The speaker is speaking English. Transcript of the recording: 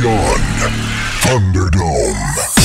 Beyond Thunderdome.